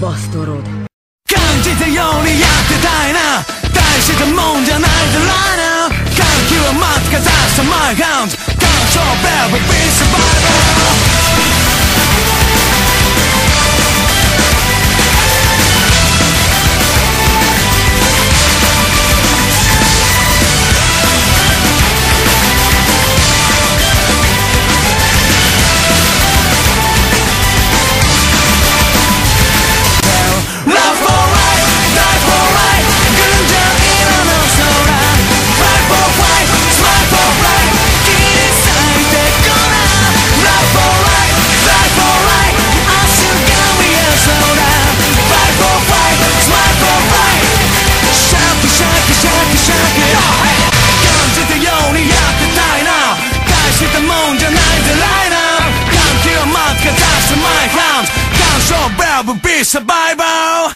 バストロード感じたようにやってたいな大したもんじゃないだろうな歓喜を待つかざした My hands Can't show baby be survivor survival.